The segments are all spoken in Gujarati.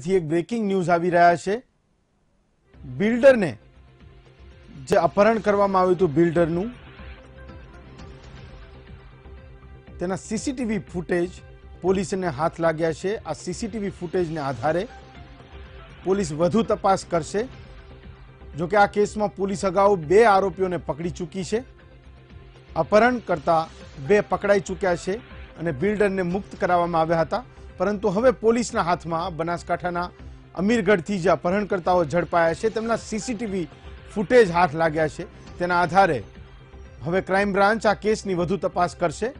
થી એક બ્રેકિંગ ન્યૂઝ આવી રહ્યા છે. બિલ્ડરને જે અપહરણ કરવામાં આવ્યું હતું બિલ્ડરનું, તેના સીસીટીવી ફૂટેજ પોલીસને હાથ લાગ્યા છે. આ સીસીટીવી ફૂટેજને આધારે પોલીસ વધુ તપાસ કરશે. જોકે આ કેસમાં પોલીસ અગાઉ બે આરોપીઓને પકડી ચૂકી છે. અપહરણ કરતા બે પકડાઈ ચૂક્યા છે અને બિલ્ડરને મુક્ત કરાવવામાં આવ્યા હતા. પરંતુ હવે પોલીસના હાથમાં બનાસકાંઠાના અમીરગઢથી જે અપહરણકર્તાઓ ઝડપાયા છે. તેમના સીસીટીવી ફૂટેજ હાથ લાગ્યા છે. તેના આધારે હવે ક્રાઇમ બ્રાન્ચ આ કેસની વધુ તપાસ કરશે.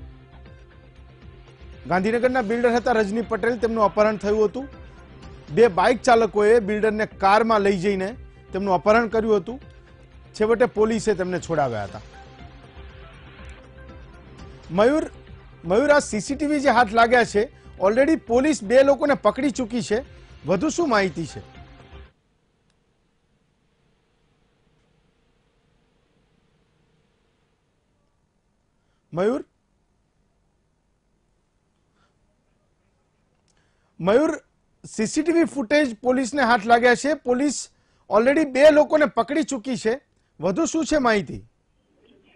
ગાંધીનગરના બિલ્ડર હતા રજની પટેલ. તેમનું અપહરણ થયું હતું. બે બાઇક ચાલકોએ બિલ્ડરને કારમાં લઈ જઈને તેમનું અપહરણ કર્યું હતું. છેવટે પોલીસે તેમને છોડાવ્યા હતા. મયુર મયુર, આ સીસીટીવી જે હાથ લાગ્યા છે ઓલરેડી પોલીસ બે લોકોને પકડી ચૂકી છે. વધુ શું માહિતી છે? મયુર? મયુર, સીસીટીવી ફૂટેજ પોલીસને હાથ લાગ્યા છે. પોલીસ ઓલરેડી બે લોકોને પકડી ચૂકી છે. વધુ શું છે માહિતી?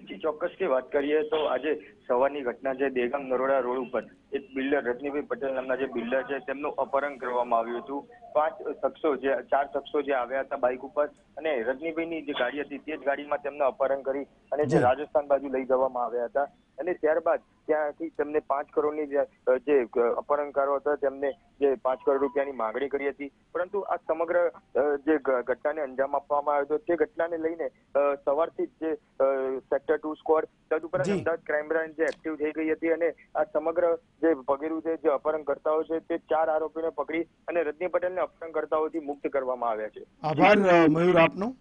ચોક્કસ ચોક્કસથી વાત કરીએ તો આજે સવારની ઘટના છે દેગામ નરોડા રોડ ઉપર એક બિલ્ડર રજનીભાઈ પટેલ નામના જે બિલ્ડર છે તેમનું અપહરણ કરવામાં આવ્યું હતું. પાંચ શખ્સો જે ચાર શખ્સો જે આવ્યા હતા બાઇક ઉપર અને રજનીભાઈની જે ગાડી હતી તે જ ગાડીમાં તેમને અપહરણ કરી અને જે. રાજસ્થાન બાજુ લઈ જવામાં આવ્યા હતા. અને ત્યારબાદ ત્યાંથી તેમને પાંચ કરોડની જે અપહરણકારો હતા તેમને જે પાંચ કરોડ રૂપિયાની માંગણી કરી હતી. પરંતુ આ સમગ્ર જે ઘટનાને અંજામ આપવામાં આવ્યો હતો તે ઘટનાને લઈને સવારથી જ જે સેક્ટર ટુ સ્કોડ તદુપરાંત. અમદાવાદ ક્રાઇમ બ્રાન્ચ જે એક્ટિવ થઈ ગઈ હતી અને આ સમગ્ર જે પગેરું છે જે અપહરણકર્તાઓ છે તે ચાર આરોપીને પકડી અને રજની પટેલને અપહરણકર્તાઓથી મુક્ત કરવામાં આવ્યા છે. આભાર મયુર આપનો.